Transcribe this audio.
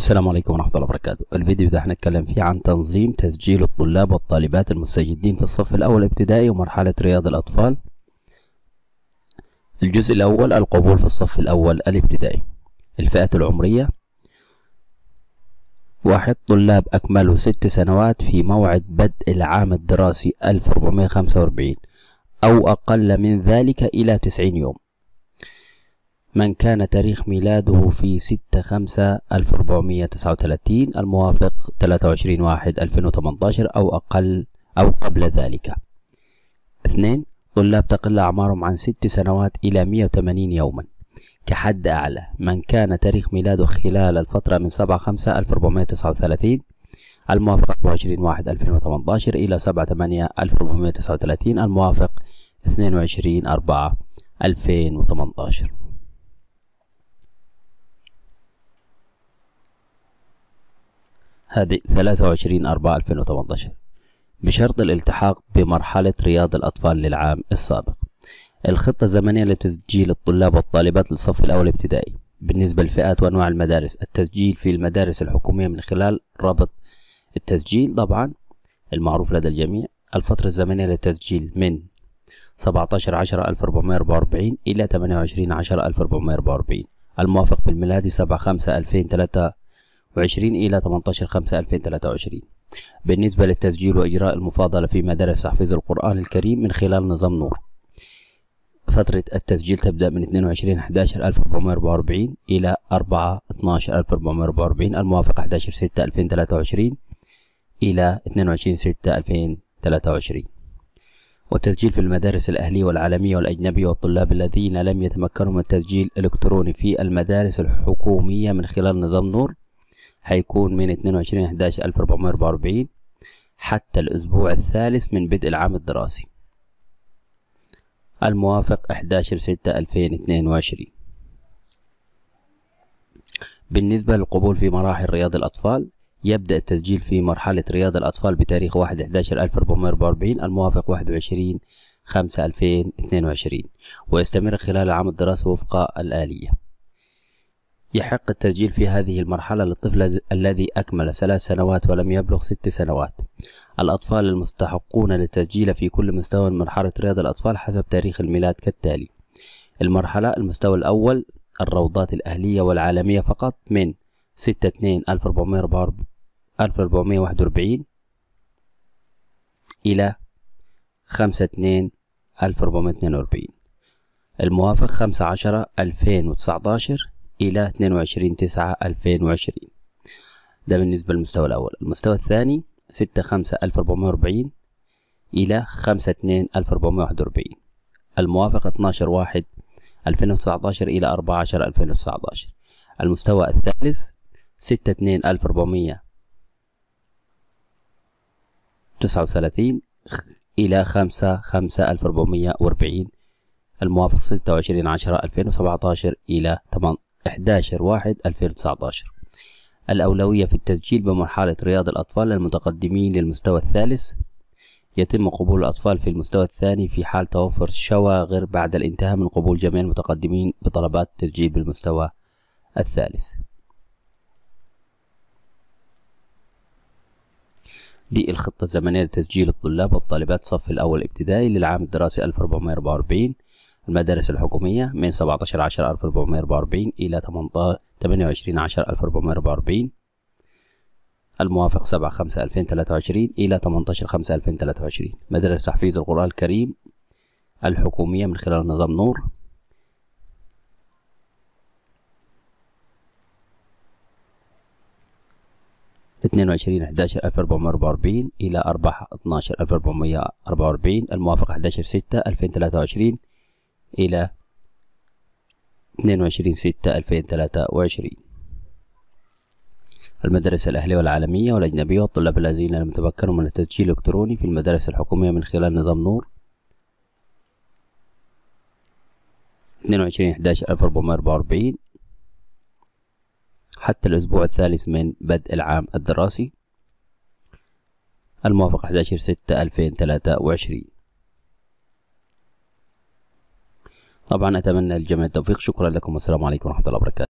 السلام عليكم ورحمة الله وبركاته. الفيديو ده هنتكلم فيه عن تنظيم تسجيل الطلاب والطالبات المستجدين في الصف الأول ابتدائي ومرحلة رياض الأطفال. الجزء الأول القبول في الصف الأول الابتدائي. الفئات العمرية. واحد طلاب أكملوا ست سنوات في موعد بدء العام الدراسي 1445 أو أقل من ذلك إلى 90 يوم. من كان تاريخ ميلاده في 6 5 1439 الموافق 23 1 2018 أو أقل أو قبل ذلك. 2. طلاب تقل أعمارهم عن 6 سنوات إلى 180 يوماً. كحد أعلى من كان تاريخ ميلاده خلال الفترة من 7 5 1439 الموافق 24 1 2018 إلى 7 8 1439 الموافق 22 4 2018 هذه 23 4 2018 بشرط الالتحاق بمرحلة رياض الأطفال للعام السابق. الخطة الزمنية لتسجيل الطلاب والطالبات للصف الأول ابتدائي. بالنسبة للفئات وأنواع المدارس التسجيل في المدارس الحكومية من خلال رابط التسجيل طبعا المعروف لدى الجميع الفترة الزمنية للتسجيل من 17 10 1444 إلى 28 10 1444 الموافق بالميلادي 7 5 2023 20 إلى 18 5 2023 بالنسبة للتسجيل وإجراء المفاضلة في مدارس تحفيظ القرآن الكريم من خلال نظام نور. فترة التسجيل تبدأ من 22 11 1444 إلى 4 12 1444 الموافق 11 6 2023 إلى 22 6 2023 والتسجيل في المدارس الأهلية والعالمية والأجنبية والطلاب الذين لم يتمكنوا من التسجيل الإلكتروني في المدارس الحكومية من خلال نظام نور هيكون من 22 11 1444 حتى الأسبوع الثالث من بدء العام الدراسي. الموافق 11 6 2022 بالنسبة للقبول في مراحل رياض الأطفال يبدأ التسجيل في مرحلة رياض الأطفال بتاريخ 1 11 1444 الموافق 21 5 2022 ويستمر خلال العام الدراسي وفق الآلية. يحق التسجيل في هذه المرحلة للطفل الذي أكمل ثلاث سنوات ولم يبلغ ست سنوات. الأطفال المستحقون للتسجيل في كل مستوى من مرحلة رياض الأطفال حسب تاريخ الميلاد كالتالي. المرحلة المستوى الأول الروضات الأهلية والعالمية فقط من ستة اتنين ألف أربعمية واحد وأربعين إلى خمسة اتنين ألف أربعمية اتنين وأربعين. الموافق خمسة عشرة ألفين وتسعتاشر إلى 22 9 2020 ده بالنسبة للمستوى الأول. المستوى الثاني 6 5 1440 إلى 5 2 1441 الموافق 12 1 2019 إلى 14 2019 المستوى الثالث 6 2 1400 39 إلى 5 5 1440 الموافق 26 10 2017 إلى 8 11 واحد 2019 الأولوية في التسجيل بمرحلة رياض الأطفال المتقدمين للمستوى الثالث. يتم قبول الأطفال في المستوى الثاني في حال توفر شواغر بعد الانتهاء من قبول جميع المتقدمين بطلبات التسجيل بالمستوى الثالث. دي الخطة الزمنية لتسجيل الطلاب والطالبات الصف الأول ابتدائي للعام الدراسي 1444 المدارس الحكومية من 17 10 1444 إلى 28 10 1444 الموافق 7 5 2023 إلى 18 5 2023 مدارس تحفيظ القرآن الكريم الحكومية من خلال نظام نور. اثنين وعشرين احداشر ألف أربعمية أربعة وأربعين إلى أربعة اتناشر ألف أربعمية أربعة وأربعين. الموافق احداشر ستة ألفين ثلاثة وعشرين إلى 22 ستة 2023 المدارس الأهلية والعالمية والأجنبية والطلاب الذين لم يتمكنوا من التسجيل الإلكتروني في المدارس الحكومية من خلال نظام نور. 22 11 1444 حتى الأسبوع الثالث من بدء العام الدراسي. الموافق 11 6 2023 طبعا أتمنى للجميع التوفيق. شكرا لكم. والسلام عليكم ورحمة الله وبركاته.